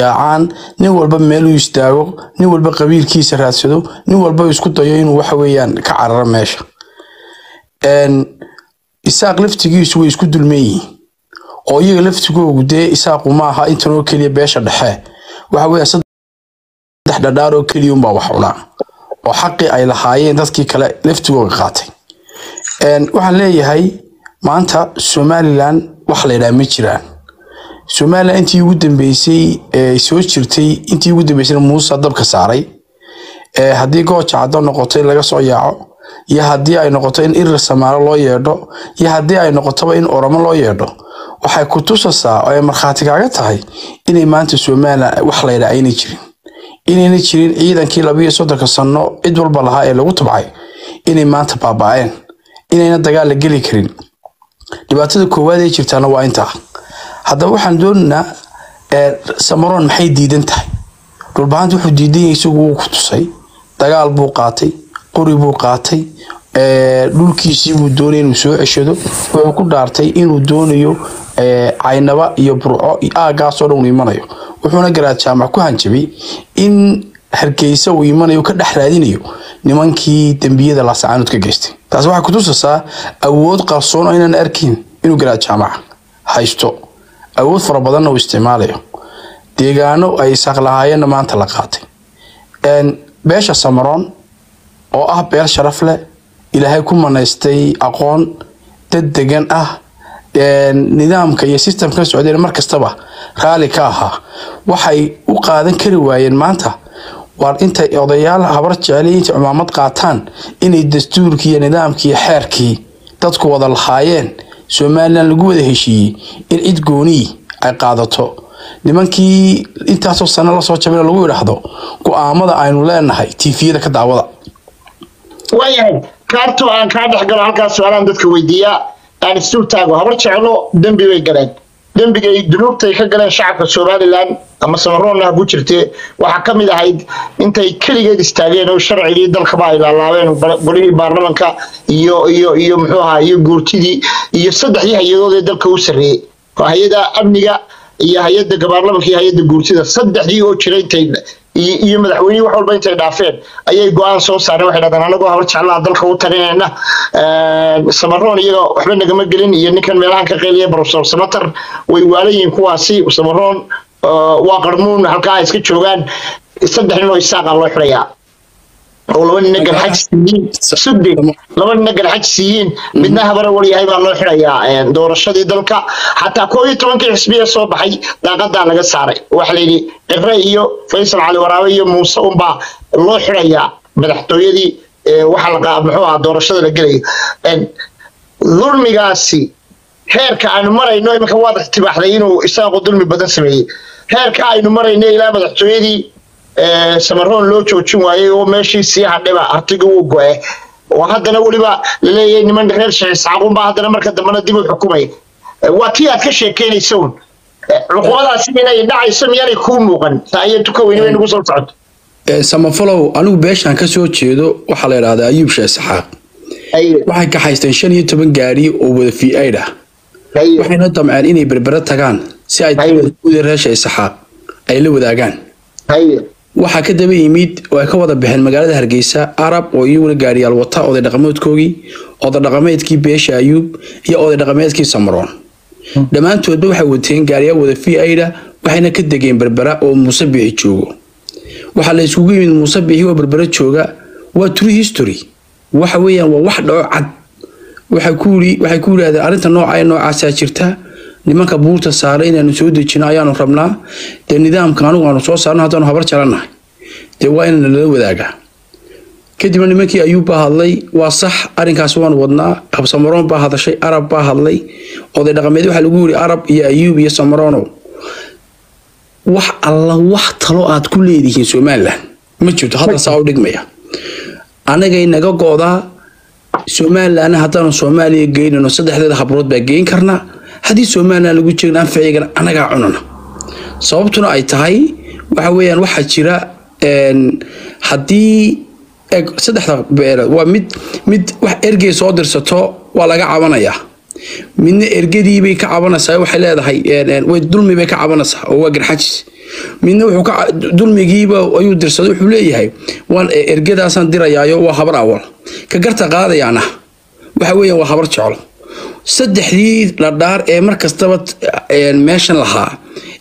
yaacaan nin walba meeluu istaago nin walba qabiilkiisa raadsado nin walba isku dayo inuu waxa weeyaan ka cararo meesha. Isaaq laftigiisu way isku dulman yihiin. Oo iyaga laftigoogu dee isaaqu ma aha intan oo keliya beesha dhexe. Waxa weeyaan saddex dhadhaar oo keliya unbaa wax cunaa. Oo xaqii ay lahaayeen dadkii kale laftigooga qaatay. Waxaan leeyahay maanta somalilan wax la yidhaha ma jiraan somalilan intii ugu dambeysay soo jirtay intii ugu dambeysayna muuse dabka saaray haddii gooja caddo noqoto in laga soo yaaco iyo haddii ay noqoto in irir samaalo loo yeedho iyo haddii ay noqotoba in oromo loo yeedho waxay ku tusaysaa oo ay markhaati kaaga tahay inay maanta somalilan wax la yidhaha ayna jirin. Inayna jirin ciidankii labiyo soddonka sano cid walba lahaa ee lagu tabcay inay maanta baaba'een inayna dagaal la geli karin. Dhibaatada koowaad ee jirtaana waa intaa haddaba waxaan doonaynaa samaroon maxay diidan tahay? Dhulbahanta wuxuu diidan yahay isagu wuu ku tusay dagaal buu qaatay qori buu qaatay dhulkiisii buu doonay inuu soo ceshado wuxuu ku dhaartay inuu doonayo caynaba iyo burco aagaasoo dhan uu imanayo. Wuxuuna garaad jaamac ku hanjabay in hargeysa uu imanayo ka dhex raadinayo nimankii dembiyada laasacaanood ka geystay. Taas waxay kutusaysaa awood qarsoon oo inaan arkin inuu garaad jaamac haysto awood fara badanna uu isticmaalayo deegaano ay isaaq lahaayeenna maanta la qaatay. Beesha samaroon oo ah beel sharaf leh ilaahay ku manaystay aqoon dad degan ah nidaamka iyo sistamka socdeen mar kastaba raali ka ahaa. Waxay u qaadan kari waayeen maanta waar intay odayaal habar jeceliy intay cumaamad qaataan inay dastuurkii iyo nidaamkii xeerkii dadku wada lahaayeen somalilan lagu wada heshiiyey in cid goonii ay qaadato. Nimankii intaasoo sano la soo jabina lagu idhaahdo go'aamada aynu leenahay tiifiyada ka daawada. Waayahay kaarto aan kaa dhex galo halkaas su'aalaan dadka weydiiyaa aan isdul taago habar jeclo dembi bay galeen dembigay dunuubtay ka galeen shacabka somalilan ama samaroonna ha ku jirtee waxaa ka mid ahayd intay keligeed istaageen oo sharcigii dalkaba ay laalaabeen golihii baarlamanka iyo iyo iyo muxuu ahaa iyo guurtidii iyo saddexdii hay'adood ee dalka u sarreeyey. Hay'ada amniga iyo hay'ada baarlamanka iyo hay'ada guurtida saddexdii oo jira iyo madaxweynihii wax walba intay dhaafeen ayay go'aan soo saareen. Waxay dhahdeen anagoo habar jeclaha dalka u talinayna samaroon iyaga waxba nagama gelin iyo ninkan meelahan ka qeeliya professor samater way waalayihiin kuwaasi. Samaroon waa qarmuun halkaa iska joogaan. Saddex nin oo isaaqa loo xirayaa oo laba nina garxaj siiyiin sugde laba nina garxaj siiyiin midna habara waryahay baa loo xirayaa doorashadii dalka. Xataa koo iyo tobankii xisbiya soo baxay daaqadaa laga saaray. Waxa layidhi qire iyo faysal cali waraabe iyo muuse unbaa loo xirayaa madaxtooyadii waxa la muxuu ahaa doorashada la gelayo dulmigaasi heerka aynu marayno iminka waad tibaaxday inuu isaaqu dulmi badan sameeyey. Heerka aynu marayno ilaa madaxtooyadii samaroon loo joojin waayey oo meeshii sii hadhayba artiga uu go-e. Oo haddana weliba la leeyahay niman reer sheesaaqunbaa haddana marka dambena dib u xukumay waa tii aad ka sheekeynaysa un cuqubadaasi inay dhacayso miyaanay kuu muuqan taayo tuka weyni bay nagu soo socoto samafalow anigu beeshaan ka soo jeedo waxaa la yidhahdaa ayuub sheekh saxaaq waxay ka haysteen shan iyo toban gaari oo wada fi-aid ah waxayna damceen inay berbere tagaan si ay sheekh saxaaq ay la wadaagaan waxaa ka daba yimid oo ay ka wada baxeen magaalada hargeysa arab oo iyaguna gaariyaal wata oday dhaqameedkoogii oday dhaqameedkii beesha ayuub iyo oday dhaqameedkii samaroon dhammaantoodba waxay wateen gaariyaal wada fi-aida waxayna ka degeen berbera oo muuse biixi joogo. Waxaa la isugu yimid muuse biixi oo berbera jooga waa true history. Waxa weeyaan waa wax dhaco cad. Waxay ku yidhahdeen arrinta nooca ee noocaasaa jirta nimanka buurta saaray inaanu soo dejino ayaanu rabnaa. Dee nidaamka anugu aanu soo saarno haddaanu habar jalannahay dee waa inana lala wadaagaa kadibna nimankii ayuub baa hadlay waa sax arrinkaas waanu wadnaa. Samaroon baa hadashay arab baa hadlay. Oday dhaqameed waxaa lagu yiri arab iyo ayuub iyo samaroonow wax alla wax talo aad ku leedihiin somalilan ma jirto hadda saa u dhigmaya. Anagay naga go-daa somalilanna haddaanu soomaaliya geynano saddexdeeda habrood baa geyn karnaa haddii somalilan lagu jeegna anficigana anagaa cunana. Sababtuna ay tahay waxa weeyaan waxaa jira haddii saddexda beelood waa mid mid wax ergey soo dirsato waa laga cabanayaa. Midna ergadiibay ka cabanaysaa waxay leedahay way dulmi bay ka cabanaysaa oo waa garxajis. Midna wuxuu ka dulmigiiba ayuu dirsaday wuxuu leeyahay waan ergadaasaan dirayaayo waa habar awal ka garta qaadayaana waxa weeyaan waa habar jeclo saddexdii dhadhaar ee mar kastaba meeshan lahaa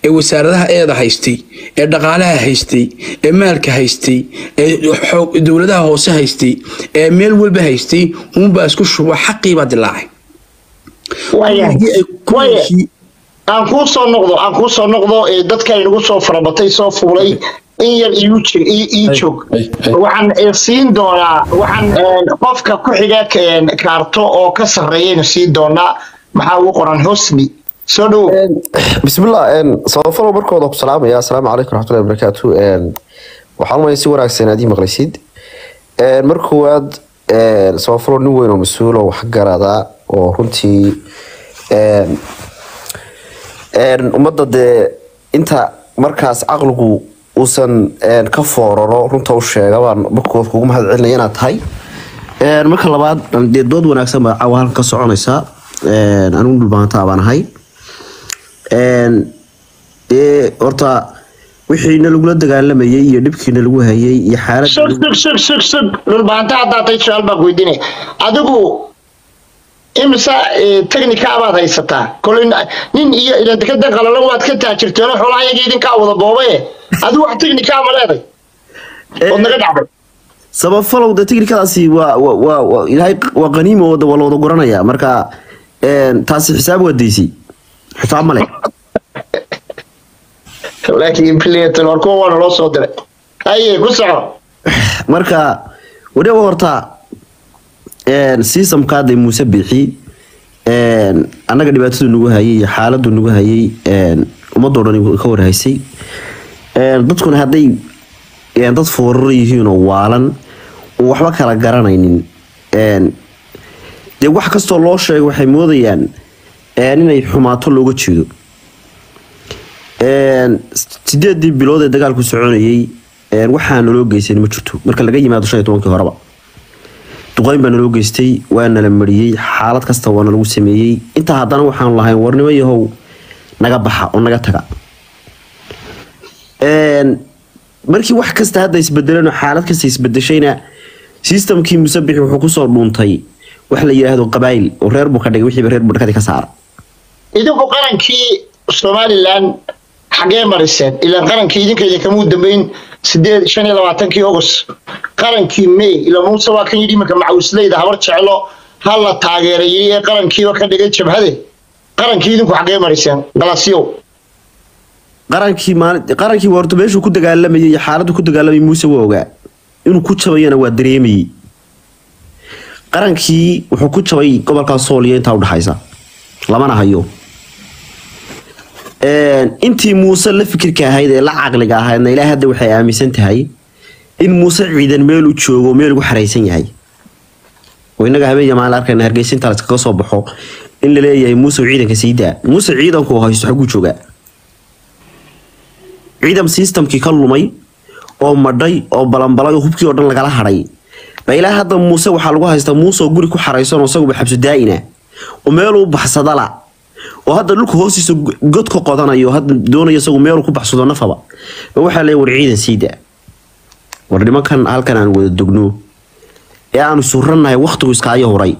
ee wasaaradaha eeda haystay ee dhaqaalaha haystay ee maalka haystay ee dowladaha hoose haystay ee meel walba haystay uunbaa isku shubo xaqiibaa dilaacay aan kuu soo noqdo aan kuu soo noqdo dadka inagu soo farabatay soo fuulay in yar ii joog. waxaan siin doonaa waxaan qofka ku xiga kaarto oo ka sarreeyayna siin doonaa. Maxaa ugu qoran hosni? Soo dhowow bismillah sabafalo markooda ku salaamaya. Asalaamu calaykum raxmatullahi wabarakaatu waxaan umaya si wanaagsan aad ii maqlaysid. Marka koowaad sabafalo nin weyn oo mas'uul oo waxgarada oo runtii ummadda dee inta markaas caqligu uusan ka fooraro. Runta u sheega baan markood kugu mahad celinaya inaad tahay. Marka labaad dee dood wanaagsan baa caawa halkan ka soconaysa anigu dhulbaantaa baan ahay. Dee horta wixiina lagula dagaalamayay iyo dhibkiina lagu hayay iyo xaalad sug sug sug sug sug dhulbaanta haddaatay su'aal baan weydiinaya adigu imisa technica baad haysataa? Kolay nin iyo ilantikada qalalan waad ka taajirteen xoolaha iyaga idinkaa wada boobaye adigu wax technica ma leeday? Ood naga dhacday. sabafalow de technicadaasi waa waa waa ilaahay waa qaniimo wada waa la wada guranaya. Marka taasi xisaab waa daysay xisaab male laakiin pliyaton war kuwa waana loo soo diray. Haye ku soco. Marka wariba horta systemkaada muuse bixi annaga dhibaatadu nagu hayay iyo xaaladu nagu hayay ummadoo dhan ka warhaysay dadkuna hadday dad foorar yihiinoo waalan oo waxba kala garanaynin. Dee wax kastoo loo sheego waxay moodayaan inay xumaato looga jeedo. Sideedii bilood ee dagaalku soconayay waxaa naloo geysan ma jirto. Marka laga yimaado shan iyo tobankii horeba. Duqeyn baa naloo geystay waa nala mariyey xaalad kasta waa nalagu sameeyey. Intaa haddana waxaanu lahayn warnimo yahow naga baxa oo naga taga markii wax kasta hadda isbedeleen oo xaalad kasta isbedeshayna systemkii musabixi wuxuu ku soo dhuuntay wax la yidhaahdo qabaayil oo reer buu ka dhigay wixiiba reer buu ka saara idinku qarankii somalilan xagee mariseen ilaan qarankii idinka idinkamuu dambeyn sideed shan iyo labaatankii august qarankii may ila muuse waa kan yidhi iminka macawisleyda habar jeclo ha la taageeray yidhi ee qarankiiba ka dhigay jabhade. Qarankii idinku xagee mariseen galasyow qarankii maali horta meeshuu ku dagaalamayay iyo xaaladdu ku dagaalamayay muuse waa ogaa. Inuu ku jabayana waa dareemayey qarankii wuxuu ku jabay gobolkaa sooliya intaa udhaxaysa lamana hayo intii muuse la fikirka ahayd ee la caqliga ahaydna ilaa hadda waxay aaminsan tahay in muuse ciidan meel u joogo meel ugu xaraysan yahay. Oo innaga habeen maalin arkayna hargeysa intaa laskaga soo baxo in la muuse ciidanka sii daa muuse ciidanku haysto xaguu joogaa ciidan systemkii ka lumay oo madhay oo balanbalay oo hubkii oo dhan lagala hadhay. Ba ilaa hadda muuse waxaa lagu haystaa muuse oo guri ku xaraysan oo isaguba xabso daa'ina oo meeluu baxsadala oo hadda dhulka hoostiisa god ka qodanayo hadda doonayo isagu meeluu ku baxsado nafaba. Ba waxaa leeyahay war ciidan sii daa. War nimankan halkan aan wada dogno ee aanu surannahay wakhtigu iskaayo horay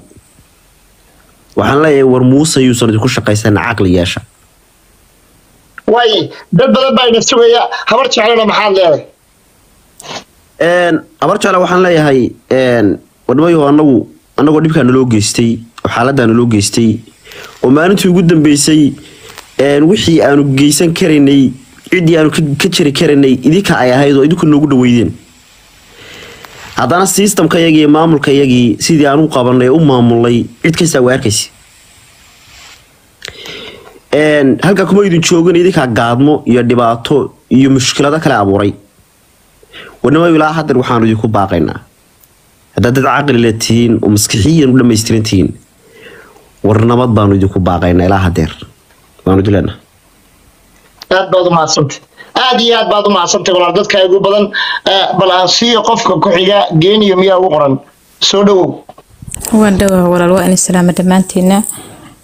waxaan leeyahay war muuse yuusan idinku shaqaysana caqli waaye dad badan baa ina sugaya habar jeclona maxaad leedahay? Habar jecle waxaan leeyahay wadhamayo anagu anagoo dhibkaa naloo geystay oo xaaladaa naloo geystay oo maalintii ugu dambeysay wixii aanu geysan karaynay ciddii aanu ka jari karaynay idinka ay ahayd oo idinku noogu dhaweydeen haddana systemka iyagii maamulka iyagii sidii aan u qabanay u maamulnay cid kastaa waa arkaysa halkaa kuma idin joogin idinkaa gaadmo iyo dhibaato iyo mushkilado kale abuuray. Warnimo ilaa hadeer waxaanu idinku baaqaynaa haddaad dad caqlila tihiin oo maskixiyan u dhamaystiran tihiin war nabad baanu idinku baaqaynaa ilaa hadeer waanu dilana aad baad u mahadsantay aad iyo aad baad u mahadsantay walaal dadka ugu badan bal aan siiyo qofka ku xiga geeniyo miyaa ugu qoran? Soo dhowow waan dhowaa walaal waa in islaama dhammaantiina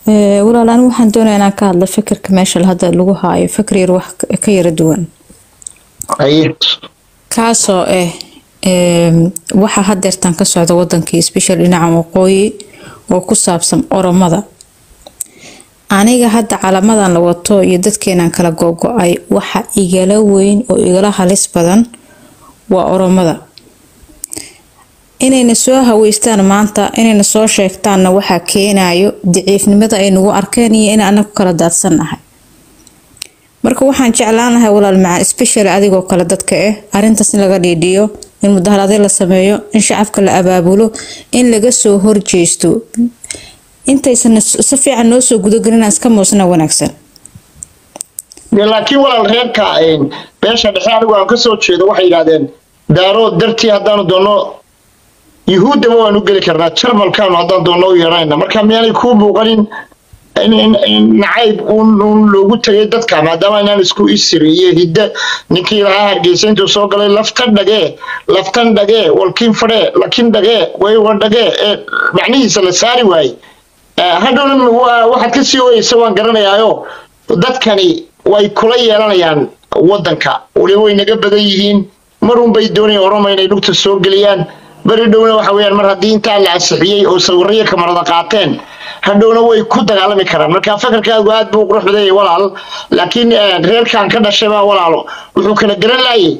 walaal anigu waxaan doonayaa inaan ka hadlo fikirka meesha hadda lagu haayo. Fikir yar wax ka yara duwan. Kaasoo ah em, waxaa hadeertan ka socda wadankii special dhinaca waqooyi oo ku saabsan oromada. Aniga hadda calamadan la wato iyo dadkeenan kala gogo-ay waxa igala weyn oo igala halis badan waa oromada inayna soo haweystaan maanta inayna soo sheegtaanna waxaa keenayo daciifnimada ay nagu arkeen iyo in anagu kala daadsannahay. Marka waxaan jeclaan lahay walaal macaan special adigoo kale dadka ah arrintaas in laga dhiidhiyo in mudaharaadyo la sameeyo in shacabka la abaabulo in laga soo horjeesto. Intaysan si fiican noo soo gudagelin iska moosna wanaagsan. Laakiin walaal reerka beesha dhexe anigu aan ka soo jeedo waxay yidhahdeen daarood dartii haddaanu doonno yuhuuddaba waanu geli karnaa. Jarmalkaanu haddaan doonno u yeedhanayna marka miyaanay kuu muuqanin in in- in nacayb uun loogu tegay dadka maadaama inaan isku isiri iyo hidde ninkii lahaa hargeysa intuu soo galay laftan dhagee laftan dhagee walkin fadhee laakiin dhagee waywa dhagee ee macnihiisa la saari waaye hadhowna waxaad ka sii oyeysa waan garanayaayo dadkani way kula yeelanayaan wadanka weliba way naga badan yihiin. Marun bay doonayaan oroma inay lugta soo geliyaan beri dhowna waxa weeyaan mar haddii intaa la ansixiyey oo sawiraya kamarada qaateen hadhowna way ku dagaalami karaan. Marka fakarkaagu aad buu qurux badan yahay walaal. Laakiin eh, reerkan ka dhashay baa walaalo. Wuxuu kala garan laayay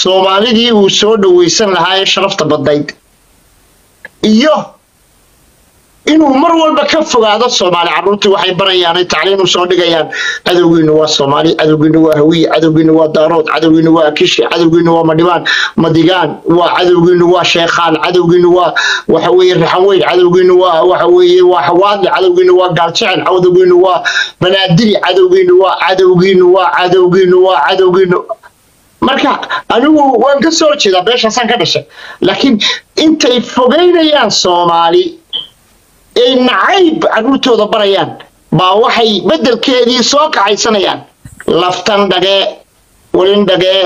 soomaalidii uu soo dhaweysan lahaa ee sharafta badnayd. Iyo inuu mar walba ka fogaado soomaali. Carruurtii waxay barayaan ay tacliin u soo dhigayaan. Cadowgiinu waa soomaali cadowgiinu waa hawiye cadowgiinu waa daarood cadowgiinu waa akishi cadowgiinu waa madhibaan madigaan waa cadowgiinu waa sheekhaan cadowgiinu waa waxa weeye raxan weyn cadowgiinu waa waxa weeye waa hawaadli cadowgiinu waa gaaljecel cadowgiinu waa banaadiri cadowgiinu waa cadowgiinu waa cadowgiinu waa cadowgiinu marka anigu waan ka soo jeedaa beeshaasaan ka dhashay. Laakiin intay fogeynayaan soomaali ay nacayb carruurtooda barayaan baa waxay beddelkeedii soo kaxaysanayaan laftan dhagee walin dhagee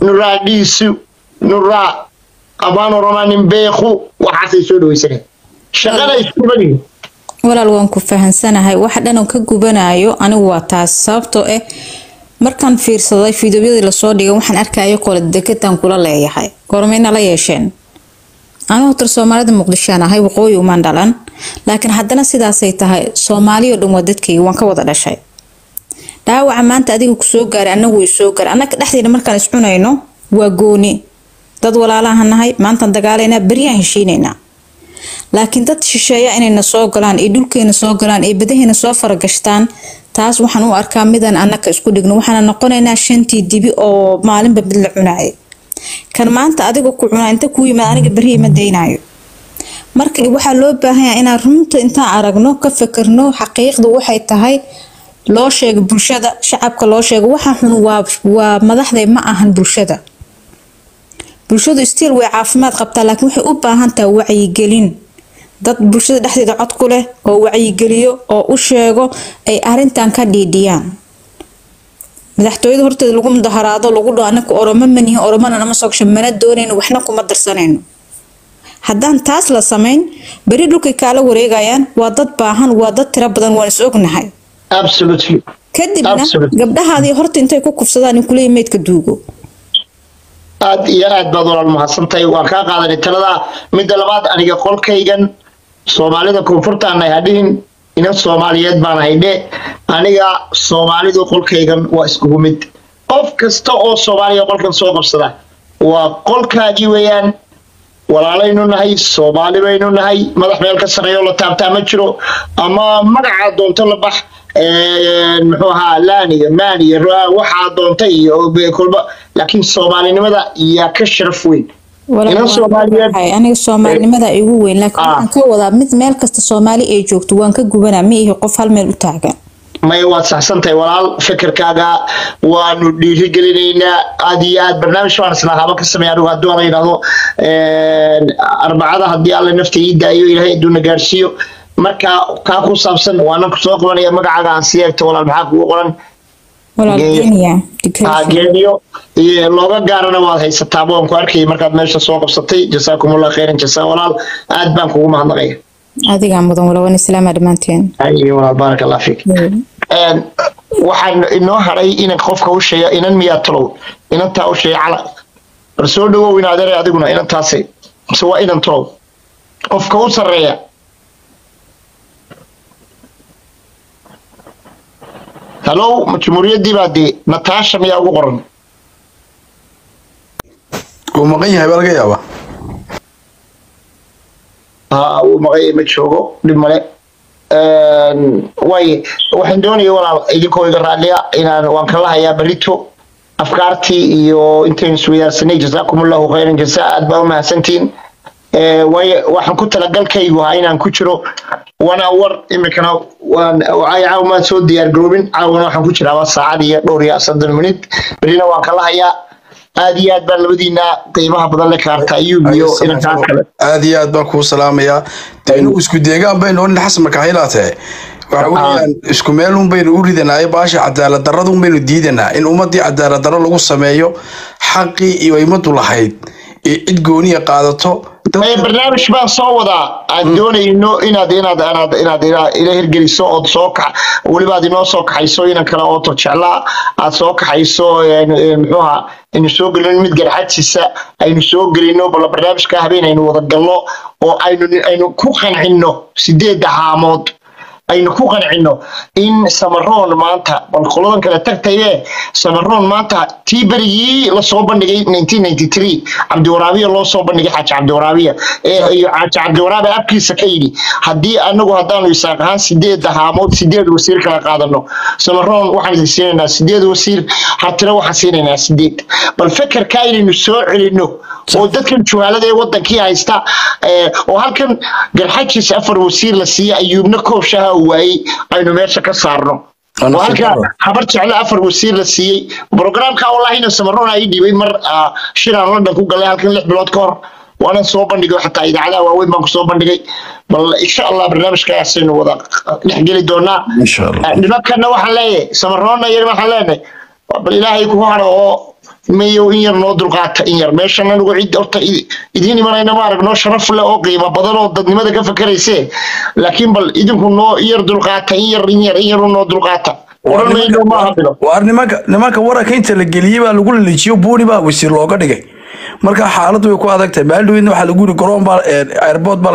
nuraa dhiisu nuraa abaan oromanin beeku waxaasay soo shaqada iskubanin walaal. waan ku fahansanahay wax dhan oo ka gubanayo anigu waa taas sababtoo ah markaan fiirsaday fiidiyoyadii la soo dhigay waxaan arkayo kole dekedan kula leeyahay. Gormayna la yeesheen anigu tar soomaalida muqdishoan ahay waqooyi umaan dhalan. Laakiin haddana sidaasay tahay soomaaliyo dhan waa dadkayga waan ka wada dhashay. Dhaawaca maanta adiga ku soo gaaray anagu way gaaray annaga dhexdeena markaan is cunayno waa gooni. Dad walaalaha nahay dagaalaynaa beryaan heshiinaynaa laakiin dad shisheeya inayna soo galaan ee dhulkeena soo galaan ee badaheena soo faragashtaan taas waxaan u arkaa midaan annaka isku dhigno. Waxaana noqonaynaa shantii dibi oo maalinba mid la cunaaya kan maanta adiga ku cunaa inta kuu yimaad aniga berri ima daynayo. Marka waxaa loo baahan yahay inaan runta intaan aragno ka fekerno xaqiiqdu waxay tahay loo sheego bulshada shacabka loo sheego. Waxa xun waa madaxday ma ahan bulshada. Bulshadu stiil way caafimaad qabtaa laakiin waxay u baahan tahay wacyigelin. Dad bulshada dhexdeeda cod ku leh oo wacyigeliyo oo u sheego ay arintan ka dhiidhiyaan madaxtooyada horteeda lagu mudaharaado lagu dhaho anaka oromo manihin oromona nama soo gasho mana doonayno waxna kuma darsanayno haddaan taas la samayn beri dhulkay kaala wareegayaan waa dad baahan waa dad tiro badan waan is ognahay. Kadibna gabdhahaadii horta intay ku kufsadaan in kuleeyi meydka duugo. Aad iyo aad baad walaal mahadsantahay waan kaa qaadanay talada midda labaad aniga qolkaygan soomaalida koonfurtaan nahay hadhihin inan soomaaliyeed baan haydhe aniga soomaalidu qolkaygan waa iskugu mid. Qof kasta oo soomaaliya qolkan soo qabsada waa qolkaagii weeyaan. Walaalaynu nahay soomaali baynu nahay. Madax meel ka sareeyo la taabtaa ma jiro. Ama magaca doonto la bax muxuu ahaa laaniga maaniga waxaa doontay iyo laakiin soomaalinimada yaa ka sharaf weyn aniga soomaalinimada igu weyn laakiin Ah. waxaan ka wadaa mid meel kasta soomaali ay joogto waan ka gubanaa ma ihi qof hal meel u taagan. Maya waad saxsantahay walaal fikirkaaga waanu dhiirigelinaynaa. Aad iyo aad barnaamij baan isla haba ka sameeya anigu hadduu ala yidhahdo een, arbacada haddii alla nafta ii daayo ilaahay adduuna gaarsiiyo. Marka kaa ku saabsan waanan ku soo qabanaya magacaaga aan sii eegto walaal maxaa kugu qoran geediyo iyo looga gaarana waad haysataa waan ku arkayay markaad meesha soo qabsatay. Jasaakumullah khayran jasaa walaal. Aad baan kugu mahadnaqaya adigaa mudan walawan islaama dhammaanteen Ay, walaal baarak allah fiik Een, waxaan inoo haray inan qofka u sheega inan miyaa talow inantaa u sheega cala bal soo dhawow in adeeray adiguna inantaasi mise waa inan talow. Qofka u sarreeya halow ma jumhuuriyaddii baa dee nataasha miyaa ugu qoran? Wuu maqan yahay baa laga yaabaa. Haa uu maqay ma joogo dhib male way waxaan doonaya walaal idinkoo iga raadliya inaan waan kala hayaa berito afkaartii iyo intaynu isweydaarsanay jasaakumullahu khayran jasaa aad baa u mahadsantihiin waayo waxaan ku talagalkaygu ahaa inaan ku jiro wana war imikana waan caawa maan soo diyaar garoobin. Caawana waxaan ku jiraa saacad iyo dhowr iyo soddon minut berina waan kala hayaa aad iyo aad baan labadiina qiimaha badan le kaarta ayuub iyo kale aad iyo aad baan kuu salaamayaa. De inagu isku deegaan baynu nin xasan markaxilaate waxa weeyaan isku meel un baynu u ridanaayo baasha cadaalad darrada un baynu diidanaa. In ummadii cadaalad darro lagu sameeyo xaqii iyo immadu lahayd cid gooniya qaadato. Barnaamij baan soo wadaa. Aan doonayno inaad inaad ila- hirgeliso ood soo kax weliba aad inoo soo kaxayso inan kale oo torjeclaa aad soo kaxayso een, een, muxuu ahaa aynu soo gelino mid garxajisa aynu soo gelino bal barnaamijka habeen aynu wada galno. Oo aynu aynu ku qancino sideedda haamood aynu ku qancino in samaroon maanta bal qoladan kale tagtaye samaroon maanta tii berigii la soo bandhigay 1993 cabdiwaraabiya loo soo bandhigay xaaji cabdiwaraabiya xaaji cabdiwaraabi afkiisa ka yidhi haddii anagu haddaanu isaaq ahaan sideed haamood sideed wasiir kala qaadano samaroon waxaan siinaynaa sideed wasiir hartira waxaan siinaynaa sideed bal fekerka inaynu soo celino oo dadkan juhaalada ee wadankii haysta oo halkan garxajis afar wasiir la siiyey ayuubna kooshaha waayey aynu meesha ka saarno. Oo halka habar jecle afar wasiir la siiyey. Programka wallahina samaroon ay dhiibay mar ah, shiraan london ku galay halkan lix bilood ka hor. Waanan soo bandhigay xataa idaacadaha waaweyn baan ku soo bandhigay. Bal insha allah barnaamijkaasaynu wada dhexgeli doonaa. Eh, nimankana waxaan leeyahay samaroonna iyagana waxaan leenahay bal ilaahay kugu haro oo mayo in yar noo dulqaata in yar. Meeshan anigu cid horta idiin imanayna ma aragnoo sharaf leh oo qiimo badan oo dadnimada ka fakerayse laakiin bal idinku noo yar dulqaata in yar in yar in yar noo dulqaata oran mayno maaha bilo waar nimanka nimanka waranka inta la geliyey baa lagu lalijiyo buuni baa wasiir looga dhigay. Marka xaaladdu way ku adag tahay maalin waxaa lagu yiri garoon baa airport baa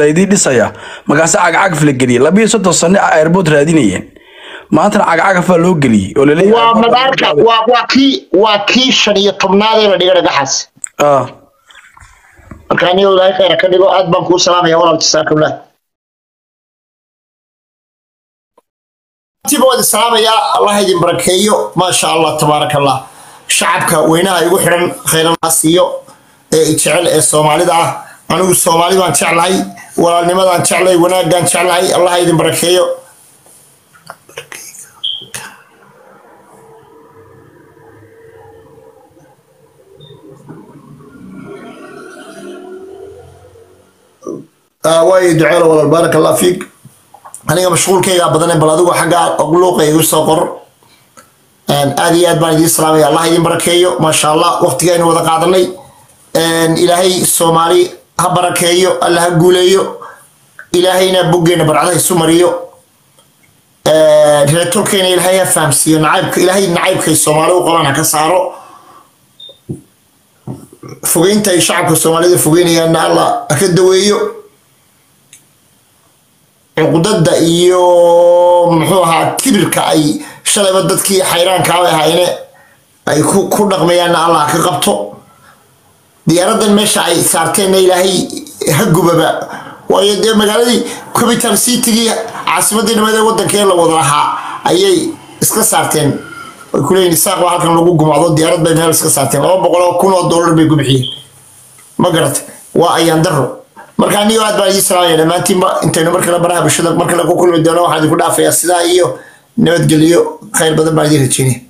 laydii dhisayaa. Markaase cagcagaf la geliyey. Labiyo soddon sane airport raadinayeen maantana cagcagaf baa loo geliyey oo la leeyahay madaarka waa kii waa kii shan iyo tobnaad ee la dhiga dhagaxaas. Ah. marka anigo ilaahay khayra ka dhigo aad baan kuu salaamaya walaal jasaakumlah tiba wada salaamaya allah idin barakeeyo maasha allah tabaaraka allah shacabka weynaha igu xiran khayranaa siiyo ee jecel ee soomaalida ah anigu soomaali baan jeclahay walaalnimadaan jeclahay wanaaggaan jeclahay allah idin barakeeyo Ah, waay duceelo walal baarak allah fiik. Aniga mashquulkaygaa badane bal adigoo xaggaa luuqa igu soo qor. Aada iyo aad baan idiin salaamaya allah idin barakeeyo. Maasha allah waqtigaynu wada qaadanay. Ilaahay soomaali ha barakeeyo alla ha guuleeyo. Ilaahayna boggeena barcadaha isu mariyo. Reer tolkeyna ha fahamsiiyo nacaybka ilaahay nacaybkay soomaali u qabaan ha ka saaro. Fogeynta ay shacabka soomaalida fogeynayaanna allah ha ka daweeyo cuqdada iyo muxuu ahaa kibirka ay shalayba dadkii xayraankaaba ahayne ay ku dhaqmayaanna allah ka qabto. Diyaaradan meesha ay saarteenna ilaahay ha gubaba. Waayo dee magaaladii capital citygii caasimadii nimaed ee wadankee la wada lahaa ayay iska saarteen. Way kuleeyihin isaaq baa halkan lagu gumacdo diyaarad bay meel iska saarteen. Laba boqol oo kun oo dollar bay ku bixiyeen. Ma garat waa ayaan daro marka anigo aad baan idiin salaamaya dhammaantiinba intaynu markale baraha bulshada markale ku kulmi doono waxaan idinku dhaafayaa sidaa iyo nabadgelyo khayr badan baan idiin rajeynaya